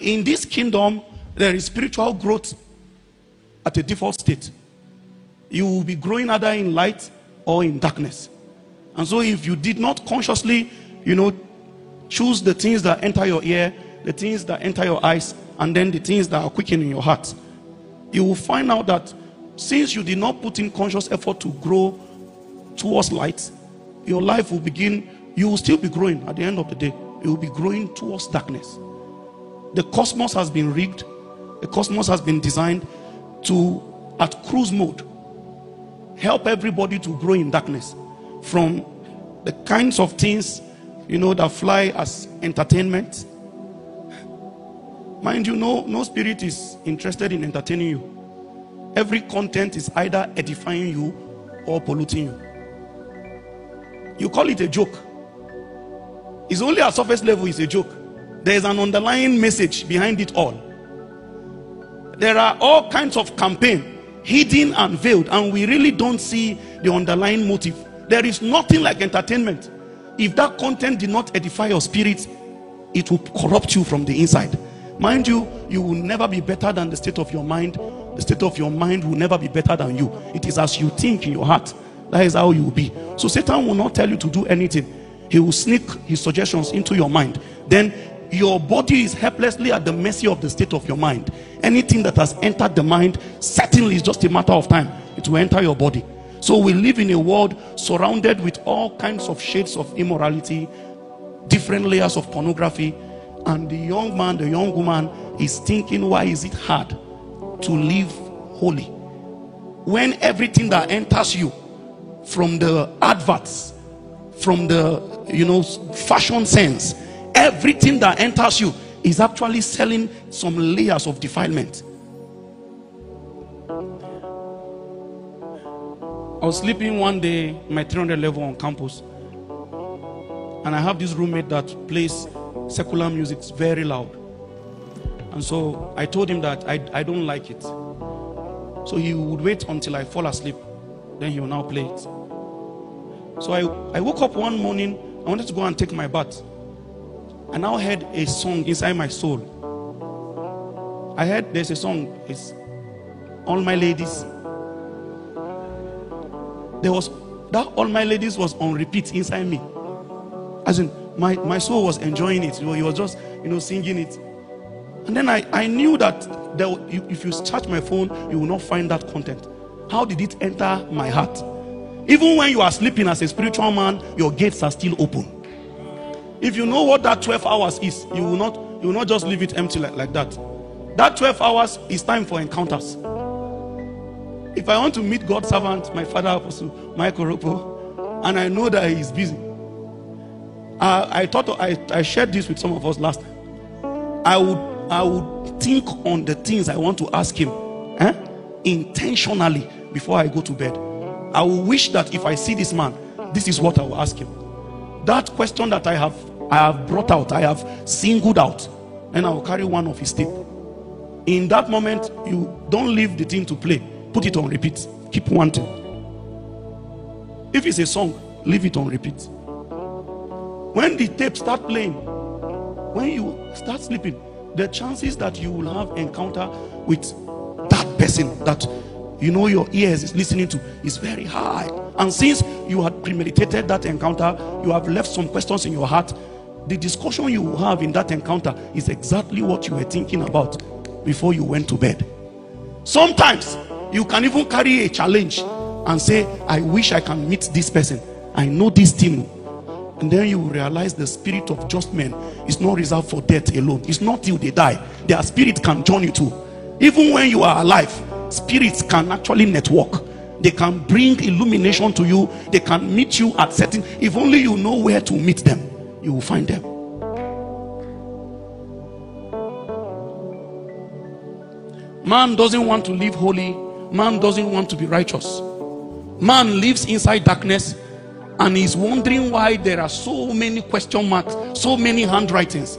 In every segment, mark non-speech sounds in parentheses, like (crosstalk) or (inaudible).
In this kingdom, there is spiritual growth at a default state. You will be growing either in light or in darkness. And so, if you did not consciously, you know, choose the things that enter your ear, the things that enter your eyes, and then the things that are quickening your heart, you will find out that since you did not put in conscious effort to grow towards light, your life will begin, you will still be growing at the end of the day. You will be growing towards darkness. The cosmos has been rigged, the cosmos has been designed to, at cruise mode, help everybody to grow in darkness from the kinds of things you know that fly as entertainment. Mind you no no spirit is interested in entertaining you. Every content is either edifying you or polluting you. You call it a joke. It's only at surface level it's a joke there is an underlying message behind it all. There are all kinds of campaign hidden and veiled and we really don't see the underlying motive. There is nothing like entertainment. If that content did not edify your spirit it will corrupt you from the inside. Mind you you will never be better than the state of your mind. The state of your mind will never be better than you. It is as you think in your heart. That is how you will be. So satan will not tell you to do anything. He will sneak his suggestions into your mind. Then your body is helplessly at the mercy of the state of your mind. Anything that has entered the mind certainly is just a matter of time. It will enter your body. So we live in a world surrounded with all kinds of shades of immorality different layers of pornography and the young man the young woman is thinking why is it hard to live holy? When everything that enters you from the adverts from the you know fashion sense everything that enters you is actually selling some layers of defilement. I was sleeping one day my 300 level on campus. And I have this roommate that plays secular music very loud. And so I told him that I, I don't like it. So he would wait until I fall asleep. Then he will now play it. So I, I woke up one morning I wanted to go and take my bath I now heard a song inside my soul. I heard there's a song, it's All My Ladies. There was that All My Ladies was on repeat inside me. As in, my, my soul was enjoying it. You know, he was just, you know, singing it. And then I, I knew that there, if you charge my phone, you will not find that content. How did it enter my heart? Even when you are sleeping as a spiritual man, your gates are still open. If you know what that 12 hours is, you will not you will not just leave it empty like, like that. That 12 hours is time for encounters. If I want to meet God's servant, my father apostle Michael Orokpo, and I know that he is busy. I, I thought I, I shared this with some of us last time. I would I would think on the things I want to ask him eh, intentionally before I go to bed. I will wish that if I see this man, this is what I will ask him that question that I have I have brought out, I have singled out, and I will carry one of his tape. In that moment, you don't leave the thing to play, put it on repeat, keep wanting. If it's a song, leave it on repeat. When the tape start playing, when you start sleeping, the chances that you will have encounter with that person that you know your ears is listening to is very high. And since you had premeditated that encounter, you have left some questions in your heart. The discussion you have in that encounter is exactly what you were thinking about before you went to bed. Sometimes you can even carry a challenge and say, I wish I can meet this person. I know this thing. And then you realize the spirit of just men is not reserved for death alone. It's not till they die. Their spirit can join you too. Even when you are alive, spirits can actually network they can bring illumination to you. They can meet you at certain if only you know where to meet them you will find them. Man doesn't want to live holy. Man doesn't want to be righteous. Man lives inside darkness and is wondering why there are so many question marks so many handwritings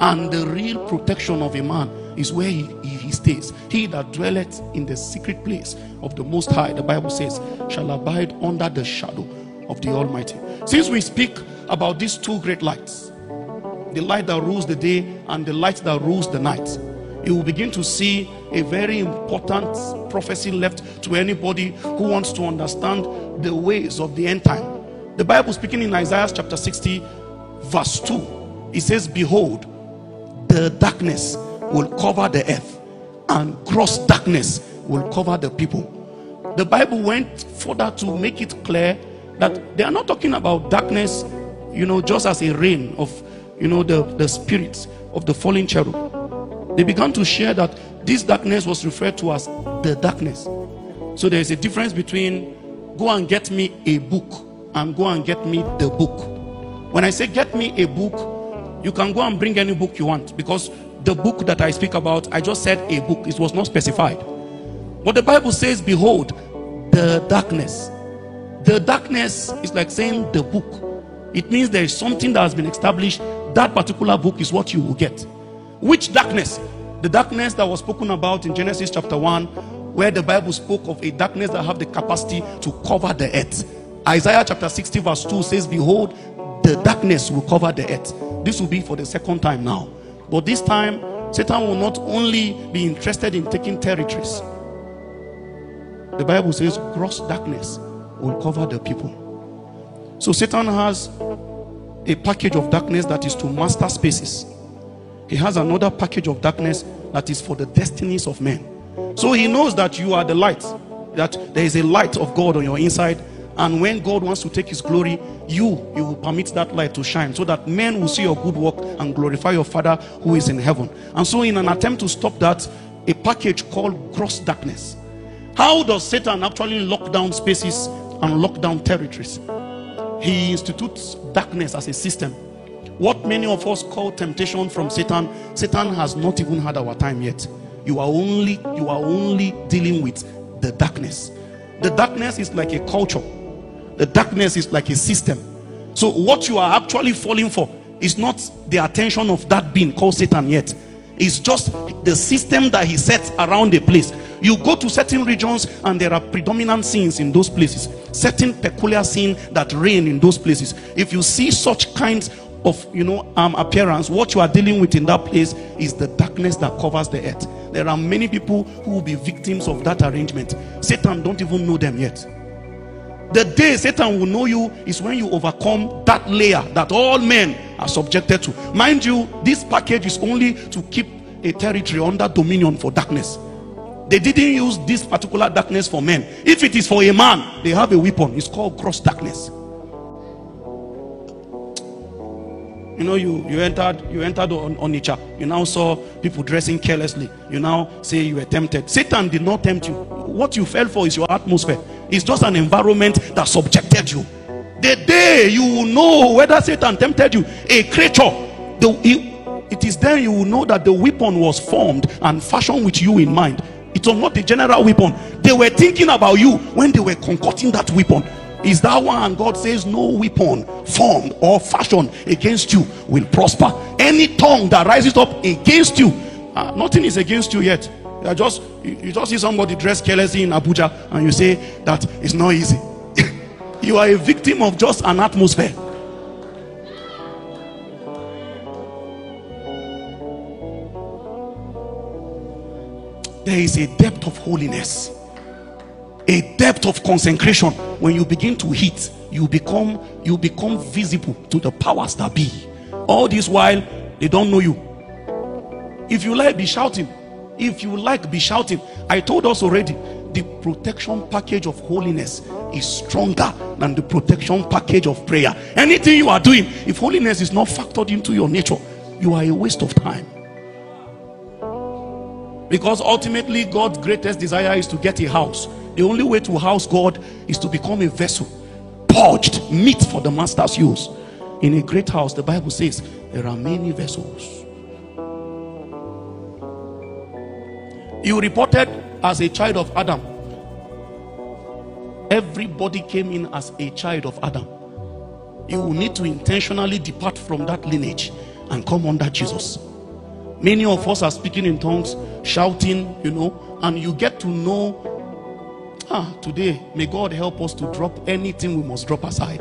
and the real protection of a man is where he, he, stays. He that dwelleth in the secret place of the Most High, the Bible says, shall abide under the shadow of the Almighty. Since we speak about these two great lights, the light that rules the day and the light that rules the night. You will begin to see a very important prophecy left to anybody who wants to understand the ways of the end time. The Bible speaking in Isaiah chapter 60, verse 2, it says, Behold, the darkness will cover the earth, and gross darkness will cover the people. The Bible went further to make it clear that they are not talking about darkness, you know, just as a reign of, you know, the, the spirits of the fallen cherub. They began to share that this darkness was referred to as the darkness. So there is a difference between go and get me a book and go and get me the book. When I say get me a book, you can go and bring any book you want because the book that I speak about, I just said a book, it was not specified. But the Bible says, Behold, the darkness. The darkness is like saying the book. It means there is something that has been established. That particular book is what you will get. Which darkness? The darkness that was spoken about in Genesis chapter 1, where the Bible spoke of a darkness that have the capacity to cover the earth. Isaiah chapter 60 verse 2 says, Behold, the darkness will cover the earth. This will be for the second time now. But this time, Satan will not only be interested in taking territories. The Bible says gross darkness will cover the people. So Satan has a package of darkness that is to master spaces. He has another package of darkness that is for the destinies of men. So he knows that you are the light, that there is a light of God on your inside. And when God wants to take his glory, you, you will permit that light to shine so that men will see your good work and glorify your Father who is in heaven. And so, in an attempt to stop that, a package called gross darkness. How does Satan actually lock down spaces and lock down territories? He institutes darkness as a system what many of us call temptation from Satan, Satan has not even had our time yet. You are only you are only dealing with the darkness. The darkness is like a culture. The darkness is like a system. So what you are actually falling for is not the attention of that being called Satan yet. It's just the system that he sets around a place. You go to certain regions and there are predominant sins in those places. Certain peculiar sin that reign in those places. If you see such kinds of you know um, appearance what you are dealing with in that place is the darkness that covers the earth there are many people who will be victims of that arrangement satan don't even know them yet the day satan will know you is when you overcome that layer that all men are subjected to. Mind you this package is only to keep a territory under dominion for darkness. They didn't use this particular darkness for men. If it is for a man they have a weapon. It's called gross darkness. You know you you entered you entered on Onitsha you now saw people dressing carelessly. You now say you were tempted. Satan did not tempt you. What you fell for is your atmosphere it's just an environment that subjected you. The day you will know whether Satan tempted you a creature the, it is then you will know that the weapon was formed and fashioned with you in mind. It was not the general weapon. They were thinking about you when they were concocting that weapon. Is that one? God says no weapon formed or fashioned against you will prosper. Any tongue that rises up against you uh, nothing is against you yet you just you, you just see somebody dressed carelessly in Abuja and you say that it's not easy. (laughs) You are a victim of just an atmosphere. There is a depth of holiness a depth of consecration when you begin to hit you become you become visible to the powers that be. All this while they don't know you. If you like be shouting if you like be shouting i told us already the protection package of holiness is stronger than the protection package of prayer anything you are doing if holiness is not factored into your nature you are a waste of time because ultimately god's greatest desire is to get a house the only way to house God is to become a vessel, purged, meet for the master's use. In a great house, the Bible says there are many vessels. You reported as a child of Adam. Everybody came in as a child of Adam. You will need to intentionally depart from that lineage and come under Jesus. Many of us are speaking in tongues, shouting, you know, and you get to know Ah, today, may God help us to drop anything we must drop aside.